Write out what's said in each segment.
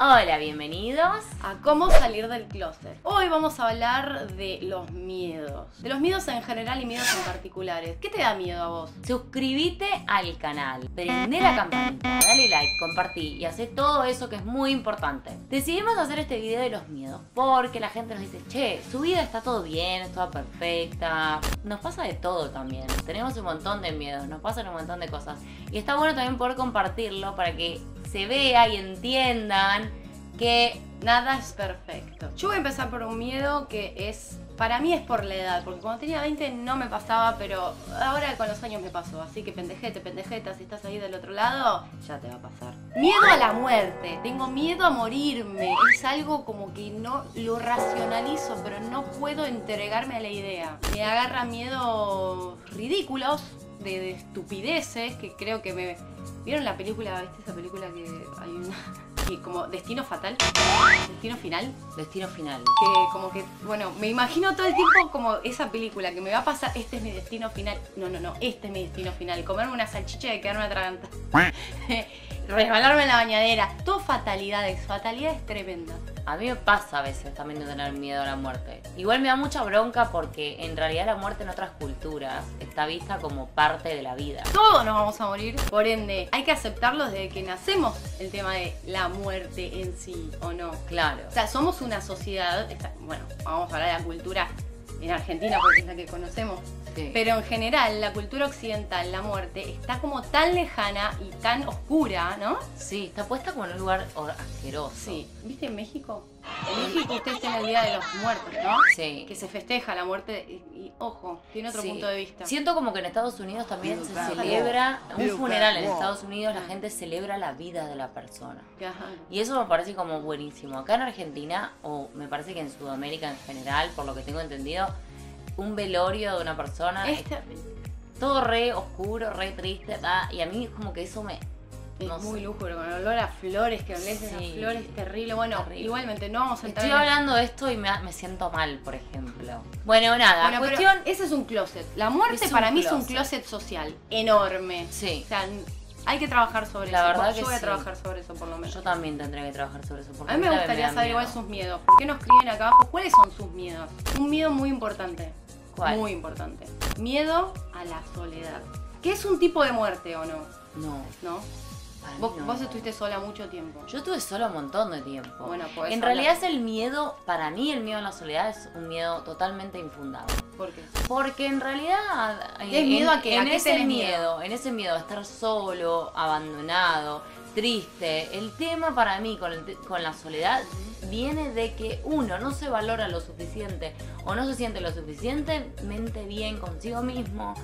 Hola, bienvenidos. a cómo salir del closet. Hoy vamos a hablar de los miedos. De los miedos en general y miedos en particulares. ¿Qué te da miedo a vos? Suscríbete al canal, prende la campanita, dale like, compartí y hace todo eso que es muy importante. Decidimos hacer este video de los miedos porque la gente nos dice, che, su vida está todo bien, está perfecta. Nos pasa de todo también. Tenemos un montón de miedos, nos pasan un montón de cosas. Y está bueno también poder compartirlo para que se vea y entiendan que Nada es perfecto. Yo voy a empezar por un miedo que es... Para mí es por la edad, porque cuando tenía 20 no me pasaba, pero ahora con los años me pasó. Así que pendejete, pendejeta, si estás ahí del otro lado, ya te va a pasar. Miedo a la muerte. Tengo miedo a morirme. Es algo como que no lo racionalizo, pero no puedo entregarme a la idea. Me agarra miedos ridículos, de, de estupideces, que creo que me... ¿Vieron la película? ¿Viste esa película que hay una... que como Destino Fatal? Destino Final destino final. que como que, bueno, me imagino todo el tiempo como esa película que me va a pasar, este es mi destino final. No, no, no, este es mi destino final. Comerme una salchicha y quedarme atragantada. Resbalarme en la bañadera. Todo fatalidades, fatalidades tremendas. A mí me pasa a veces también de tener miedo a la muerte. Igual me da mucha bronca porque en realidad la muerte en otras culturas está vista como parte de la vida. Todos nos vamos a morir, por ende, hay que aceptarlo desde que nacemos el tema de la muerte en sí o no. Claro. O sea, somos una sociedad, esta- bueno, vamos a hablar de la cultura en Argentina porque es la que conocemos, Sí. pero en general la cultura occidental, la muerte, está como tan lejana y tan oscura, ¿no? Sí, está puesta como en un lugar hor- asqueroso. Sí. ¿Viste en México? En México ustedes tienen el Día de los Muertos, ¿no? Sí. Que se festeja la muerte y, y, ojo, tiene otro Sí. punto de vista. Siento como que en Estados Unidos también se celebra un funeral. En Estados Unidos la gente celebra la vida de la persona. Ajá. Y eso me parece como buenísimo. Acá en Argentina, o me parece que en Sudamérica en general, por lo que tengo entendido, un velorio de una persona es Este todo re oscuro, re triste, ta, y a mí como que eso me... es no muy lúgubre, con olor a flores, que de Sí. las flores, terrible. Bueno, Terrible. igualmente, no vamos a entrar Estoy en hablando de esto y me, me siento mal, por ejemplo. Bueno, nada, Bueno, cuestión... ese es un closet. La muerte para mí es un closet. social enorme. Sí. O sea, hay que trabajar sobre La eso. verdad Yo que voy a sí. trabajar sobre eso por lo menos. Yo también tendré que trabajar sobre eso. Porque a mí me gustaría da saber igual sus miedos. ¿Por qué no escriben acá abajo cuáles son sus miedos? Un miedo muy importante. ¿Cuál? Muy importante. Miedo a la soledad. ¿Qué es un tipo de muerte o no? No, ¿No? Vos, no. vos estuviste sola mucho tiempo. Yo estuve sola un montón de tiempo. Bueno, podés en hablar. realidad es el miedo, para mí el miedo a la soledad es un miedo totalmente infundado. ¿Por qué? Porque en realidad... ¿Es en- miedo a qué? En ¿A qué ese miedo, miedo? en ese miedo a estar solo, abandonado, triste, el tema para mí con, el con la soledad viene de que uno no se valora lo suficiente o no se siente lo suficientemente bien consigo mismo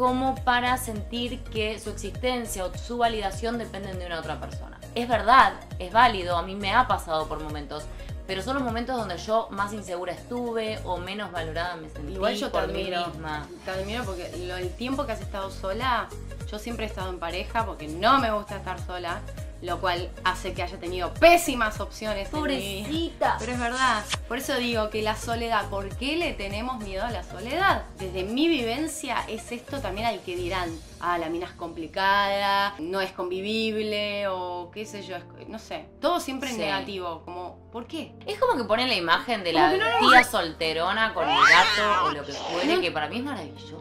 como para sentir que su existencia o su validación dependen de una otra persona. Es verdad, es válido, a mí me ha pasado por momentos, pero son los momentos donde yo más insegura estuve o menos valorada me sentí Igual yo te por mí admiro. misma. Te admiro porque lo- el tiempo que has estado sola, yo siempre he estado en pareja porque no me gusta estar sola, lo cual hace que haya tenido pésimas opciones. Pobrecita. Pero es verdad, por eso digo que la soledad, ¿por qué le tenemos miedo a la soledad? Desde mi vivencia es esto también al que dirán, ah, la mina es complicada, no es convivible o qué sé yo, no sé, todo siempre en Sí. negativo, como, ¿por qué? Es como que ponen la imagen de Como la no tía solterona con el gato o lo que fuere, No. que para mí es maravillosa.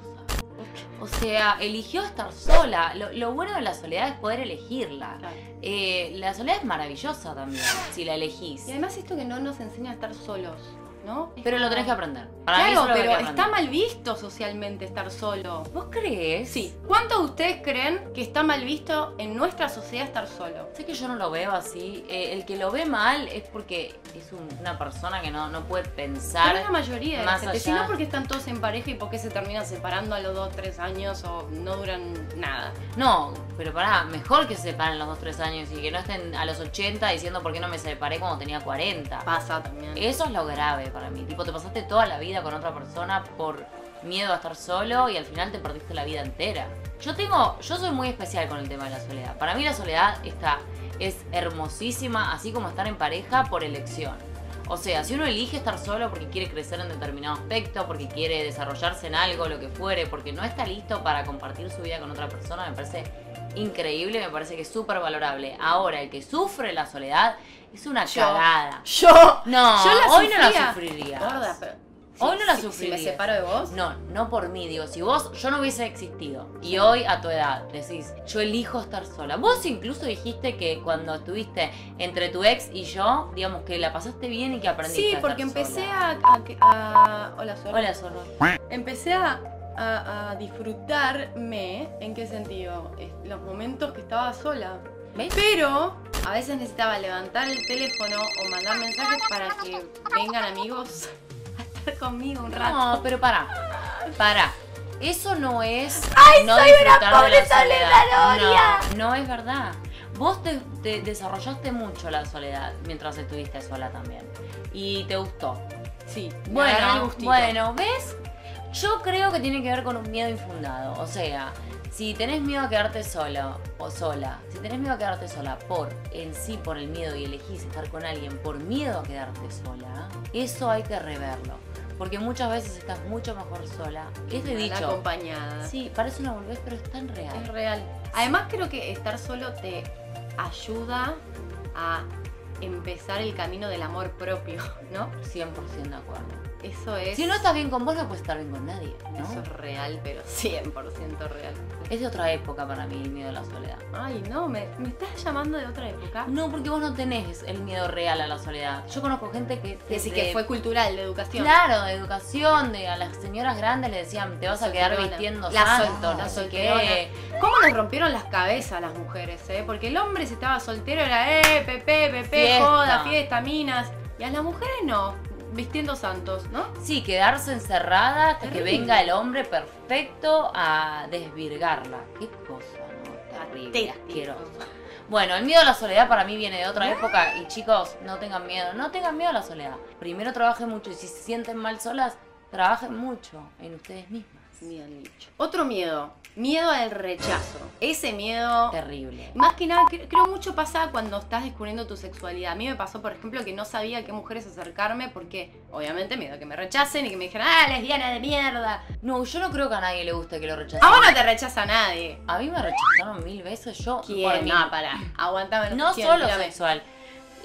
O sea, eligió estar sola. Lo, lo bueno de la soledad es poder elegirla. Claro. Eh, la soledad es maravillosa también, si la elegís. Y además esto que no nos enseña a estar solos, ¿no? Es Pero lo tenés que aprender. Para Claro, pero está mal visto socialmente estar solo. ¿Vos crees? Sí. ¿Cuántos de ustedes creen que está mal visto en nuestra sociedad estar solo? Sé que yo no lo veo así. Eh, el que lo ve mal es porque es un- una persona que no, no puede pensar. Pero es la mayoría de la más gente. Si allá. no, porque están todos en pareja y por qué se terminan separando a los 2, 3 años o no duran nada. No, pero pará, mejor que se separen los 2-3 años y que no estén a los 80 diciendo por qué no me separé cuando tenía 40. Pasa también. Eso es lo grave para mí. Tipo, te pasaste toda la vida con otra persona por miedo a estar solo y al final te perdiste la vida entera. Yo tengo, yo soy muy especial con el tema de la soledad. Para mí la soledad está, es hermosísima, así como estar en pareja por elección. O sea, si uno elige estar solo porque quiere crecer en determinado aspecto, porque quiere desarrollarse en algo, lo que fuere, porque no está listo para compartir su vida con otra persona, me parece increíble, me parece que es súper valorable. Ahora, el que sufre la soledad es una Yo. cagada. Yo. No, yo la hoy no la. Gorda, pero. Hoy no la si- Si me separo de vos. No, no por mí, digo, si vos, yo no hubiese existido y hoy a tu edad decís, yo elijo estar sola. Vos incluso dijiste que cuando estuviste entre tu ex y yo, digamos que la pasaste bien y que aprendiste Sí, a porque estar empecé sola. a, a, que- a- Hola, Sol. Hola, Zorro. Empecé a, a- a disfrutarme. ¿En qué sentido? Los momentos que estaba sola. ¿Ves? Pero a veces necesitaba levantar el teléfono o mandar mensajes para que vengan amigos a estar conmigo un rato. No, pero pará, pará. Eso no es ¡Ay, no soy una de la soledad. No, no es verdad. Vos te, te desarrollaste mucho la soledad mientras estuviste sola también. Y te gustó. Sí, Bueno, bueno, ¿ves? Yo creo que tiene que ver con un miedo infundado. O sea, si tenés miedo a quedarte solo o sola, si tenés miedo a quedarte sola por en sí, por el miedo y elegís estar con alguien por miedo a quedarte sola, eso hay que reverlo. Porque muchas veces estás mucho mejor sola. Es de dicho. acompañada. Sí, parece una boludez, pero es tan Es real. real. Además creo que estar solo te ayuda a empezar el camino del amor propio, ¿no? 100% de acuerdo. Eso es. Si no estás bien con vos, no puedes estar bien con nadie, ¿no? Eso es real, pero 100% real. Es de otra época para mí el miedo a la soledad. Ay, no, me, me estás llamando de otra época. No, porque vos no tenés el miedo real a la soledad. Yo conozco gente que... Desde- que fue cultural, de educación. Claro, de educación, de a las señoras grandes le decían, te vas a quedar vistiendo La santo, no sé qué. ¿Cómo nos rompieron las cabezas las mujeres, eh? Porque el hombre si estaba soltero era, eh, pepe, pepe, Fiesta. joda, fiesta, minas. Y a las mujeres no, vistiendo santos, ¿no? Sí, quedarse encerrada hasta que venga el hombre perfecto a desvirgarla. Qué cosa, ¿no? Terrible, asqueroso. Bueno, el miedo a la soledad para mí viene de otra época y chicos, no tengan miedo, no tengan miedo a la soledad. Primero trabajen mucho y si se sienten mal solas, trabajen mucho en ustedes Bien dicho. Otro miedo, miedo al rechazo. Ese miedo... Terrible. Más que nada, cre- creo mucho pasa cuando estás descubriendo tu sexualidad. A mí me pasó, por ejemplo, que no sabía a qué mujeres acercarme porque, obviamente, miedo a que me rechacen y que me dijeran, ah, lesbiana de mierda. No, yo no creo que a nadie le guste que lo rechacen. A vos no te rechaza nadie. A mí me rechazaron mil veces yo por ¿Quién? mí. No, para. Aguantame. No ¿quién? solo sexual.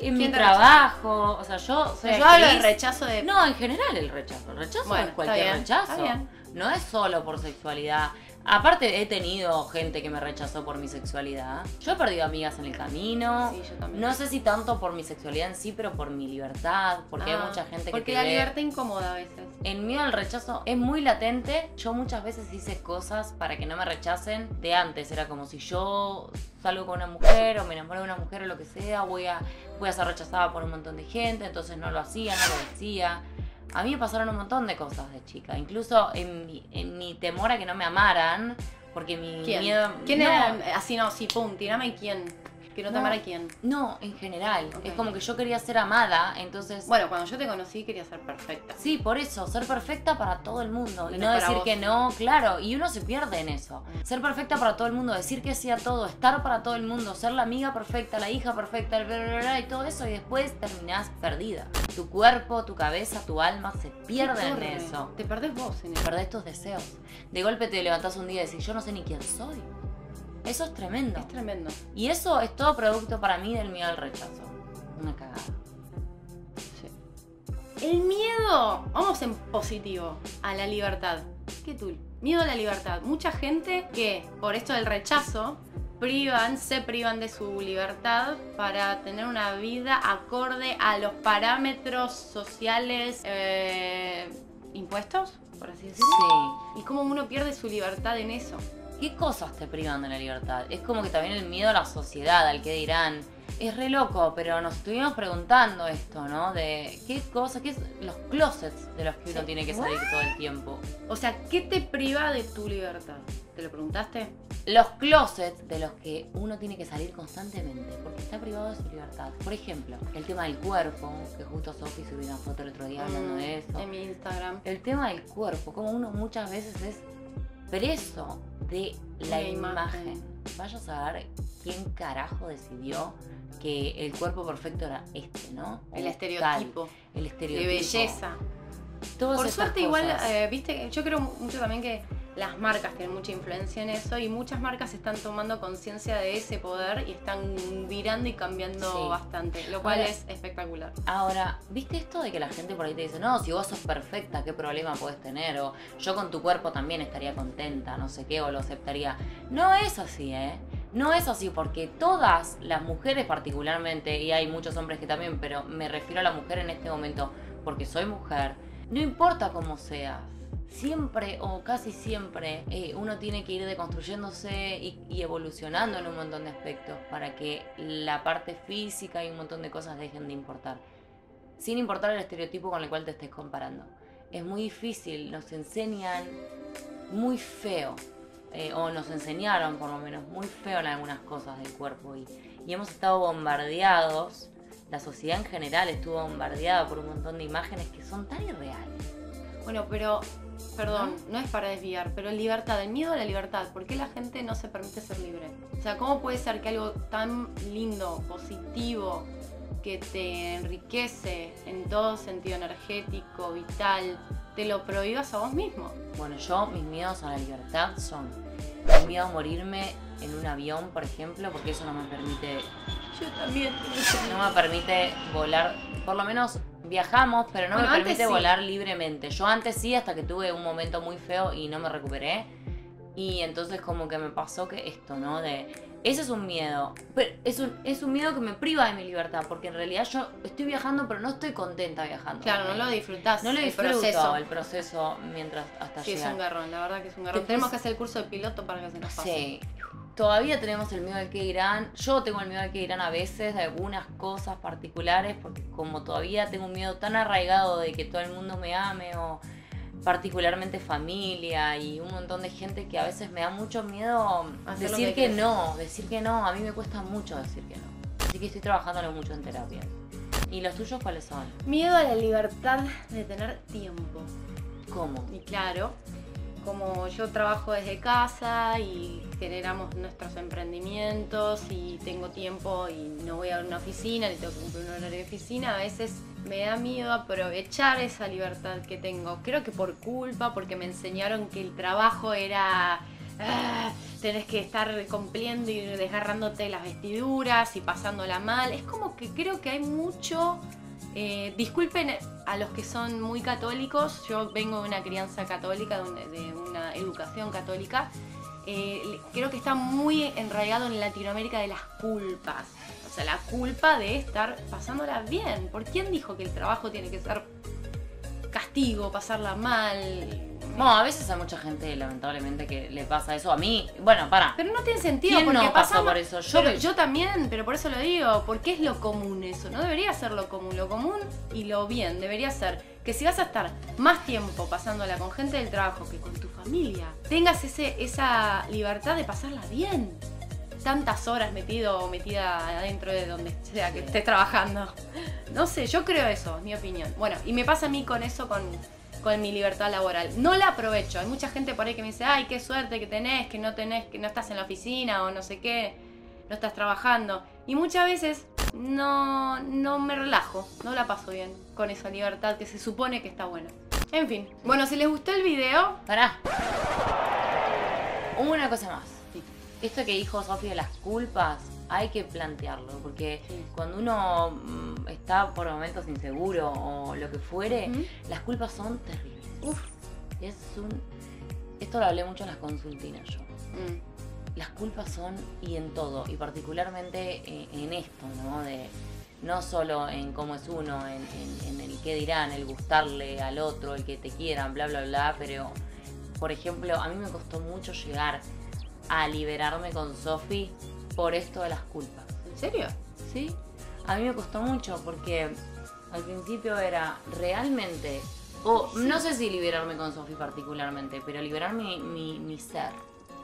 En mi ¿Quién te trabajo, o sea, yo soy yo hablo del rechazo de. No, en general el rechazo. El rechazo Bueno, es está cualquier bien, rechazo. está bien. No es solo por sexualidad. Aparte he tenido gente que me rechazó por mi sexualidad. Yo he perdido amigas en el camino. Sí, yo también. No sé si tanto por mi sexualidad en sí, pero por mi libertad. Porque hay Ah, mucha gente que Porque te la ve- libertad incomoda a veces. El miedo al rechazo es muy latente. Yo muchas veces hice cosas para que no me rechacen de antes. Era como si yo salgo con una mujer o me enamoro de una mujer o lo que sea, voy a, voy a ser rechazada por un montón de gente. Entonces no lo hacía, no lo decía. A mí me pasaron un montón de cosas de chica. Incluso en mi, en mi temor a que no me amaran. Porque mi ¿Quién? miedo. ¿Quién no, era? Así no, sí, pum, tirame quién. Que no te No. amara quién. No, en general. Es como que yo quería ser amada. Entonces. Bueno, cuando yo te conocí quería ser perfecta. Sí, por eso, ser perfecta para todo el mundo. Y no decir vos. que no, claro. Y uno se pierde en eso. Ser perfecta para todo el mundo, decir que sí a todo, estar para todo el mundo, ser la amiga perfecta, la hija perfecta, el bla, bla, bla, y todo eso. Y después terminás perdida. Tu cuerpo, tu cabeza, tu alma se pierden en eso. Te perdés vos en eso. Perdés tus deseos. De golpe te levantás un día y decís, yo no sé ni quién soy. Eso es tremendo. Es tremendo. Y eso es todo producto para mí del miedo al rechazo. Una cagada. El miedo, vamos en positivo, a la libertad. ¿Qué tú? Miedo a la libertad. Mucha gente que, por esto del rechazo, privan, se privan de su libertad para tener una vida acorde a los parámetros sociales eh, impuestos, por así decirlo. Sí. Y cómo uno pierde su libertad en eso. ¿Qué cosas te privan de la libertad? Es como que también el miedo a la sociedad, al que dirán. Es re loco, pero nos estuvimos preguntando esto, ¿no? De qué cosas, qué es los closets de los que uno Sí. tiene que salir todo el tiempo. O sea, ¿qué te priva de tu libertad? ¿Te lo preguntaste? Los closets de los que uno tiene que salir constantemente, porque está privado de su libertad. Por ejemplo, el tema del cuerpo, que justo Sofi subió una foto el otro día hablando Mm, de eso. En mi Instagram. El tema del cuerpo, como uno muchas veces es preso de la La imagen. imagen. Vaya a saber quién carajo decidió que el cuerpo perfecto era este, ¿no? O El tal, estereotipo el de estereotipo. belleza. Todas Por suerte igual, eh, viste, yo creo mucho también que las marcas tienen mucha influencia en eso y muchas marcas están tomando conciencia de ese poder y están virando y cambiando Sí. bastante, lo cual Ahora- es espectacular. Ahora, ¿viste esto de que la gente por ahí te dice, no, si vos sos perfecta, qué problema puedes tener? O yo con tu cuerpo también estaría contenta, no sé qué, o lo aceptaría. No es así, ¿eh? No es así porque todas las mujeres particularmente, y hay muchos hombres que también, pero me refiero a la mujer en este momento porque soy mujer, no importa cómo seas. Siempre o casi siempre eh, uno tiene que ir deconstruyéndose y, y evolucionando en un montón de aspectos para que la parte física y un montón de cosas dejen de importar. Sin importar el estereotipo con el cual te estés comparando. Es muy difícil, nos enseñan muy feo, eh, o nos enseñaron por lo menos muy feo en algunas cosas del cuerpo y, y hemos estado bombardeados, la sociedad en general estuvo bombardeada por un montón de imágenes que son tan irreales. Bueno, pero, perdón, no es para desviar, pero libertad, el miedo a la libertad, ¿por qué la gente no se permite ser libre? O sea, ¿cómo puede ser que algo tan lindo, positivo, que te enriquece en todo sentido energético, vital, te lo prohíbas a vos mismo? Bueno, yo, mis miedos a la libertad son el miedo a morirme en un avión, por ejemplo, porque eso no me permite Yo también. no me permite volar, por lo menos viajamos, pero no Bueno, me permite sí. volar libremente. Yo antes sí, hasta que tuve un momento muy feo y no me recuperé. Y entonces como que me pasó que esto, ¿no? De ese es un miedo, pero es un, es un miedo que me priva de mi libertad, porque en realidad yo estoy viajando, pero no estoy contenta viajando. Claro, no lo disfrutás. No lo el disfruto proceso. el proceso mientras hasta Sí, es llegar. un garrón, la verdad que es un garrón. Tenemos que hacer el curso de piloto para que se nos pase. Sí. Todavía tenemos el miedo al que dirán. Yo tengo el miedo al que dirán a veces de algunas cosas particulares, porque como todavía tengo un miedo tan arraigado de que todo el mundo me ame o particularmente familia y un montón de gente que a veces me da mucho miedo Hacer decir que que, no, decir que no, a mí me cuesta mucho decir que no. Así que estoy trabajándolo mucho en terapia. ¿Y los tuyos cuáles son? Miedo a la libertad de tener tiempo. ¿Cómo? Y claro, como yo trabajo desde casa y generamos nuestros emprendimientos y tengo tiempo y no voy a una oficina ni tengo que cumplir un horario de oficina, a veces me da miedo aprovechar esa libertad que tengo. Creo que por culpa, porque me enseñaron que el trabajo era... ah, tenés que estar cumpliendo y desgarrándote las vestiduras y pasándola mal. Es como que creo que hay mucho eh, disculpen a los que son muy católicos, yo vengo de una crianza católica, de una, educación católica. Eh, creo que está muy enraigado en Latinoamérica de las culpas. O sea, la culpa de estar pasándola bien. ¿Por quién dijo que el trabajo tiene que ser castigo, pasarla mal? Bueno, a veces hay mucha gente, lamentablemente, que le pasa eso. A mí, bueno, para. Pero no tiene sentido ¿Quién porque no pasó pasamos- por eso? Yo Pero yo también, pero por eso lo digo, porque es lo común eso, no debería ser lo común, lo común y lo bien, debería ser que si vas a estar más tiempo pasándola con gente del trabajo que con tu familia, tengas ese, esa libertad de pasarla bien. Tantas horas metido o metida adentro de donde sea que estés trabajando. No sé, yo creo eso, es mi opinión. Bueno, y me pasa a mí con eso, con, con mi libertad laboral. No la aprovecho. Hay mucha gente por ahí que me dice, ay, qué suerte que tenés, que no tenés, que no estás en la oficina o no sé qué, no estás trabajando. Y muchas veces no, no me relajo, no la paso bien con esa libertad que se supone que está buena. En fin, bueno, si les gustó el video, Pará. Una cosa más. Esto que dijo Sofi de las culpas, hay que plantearlo, porque Sí. cuando uno mm, está por momentos inseguro o lo que fuere, las culpas son terribles. Uf. Es un... Esto lo hablé mucho en las consultinas yo. mm, Las culpas son y en todo, y particularmente eh, en esto, ¿no? De no solo en cómo es uno, en, en- en el qué dirán, el gustarle al otro, el que te quieran, bla, bla, bla, pero, por ejemplo, a mí me costó mucho llegar a liberarme con Sofi por esto de las culpas. ¿en serio? ¿Sí? A mí me costó mucho porque al principio era realmente, o no sé si liberarme con Sofi particularmente, pero liberar mi, mi, mi ser,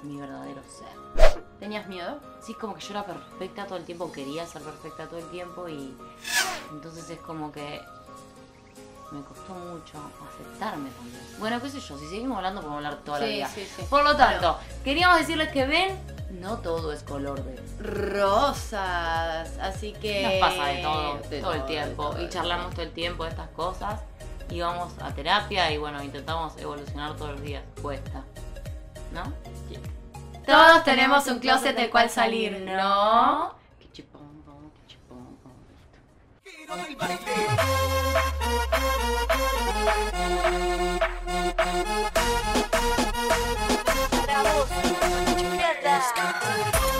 mi verdadero ser. ¿Tenías miedo? Sí, como que yo era perfecta todo el tiempo, quería ser perfecta todo el tiempo y entonces es como que me costó mucho aceptarme también. Bueno, qué sé yo, si seguimos hablando podemos hablar toda la Sí, vida. sí, sí. Por lo tanto, queríamos decirles que ven, no todo es color de... Rosas, así que... Nos pasa de todo, de todo el todo, tiempo. todo, y charlamos todo el tiempo de estas cosas. Y vamos a terapia y bueno, intentamos evolucionar todos los días. Cuesta. ¿no? Todos tenemos un closet del cual salir, ¿no? Para vos, chiflada.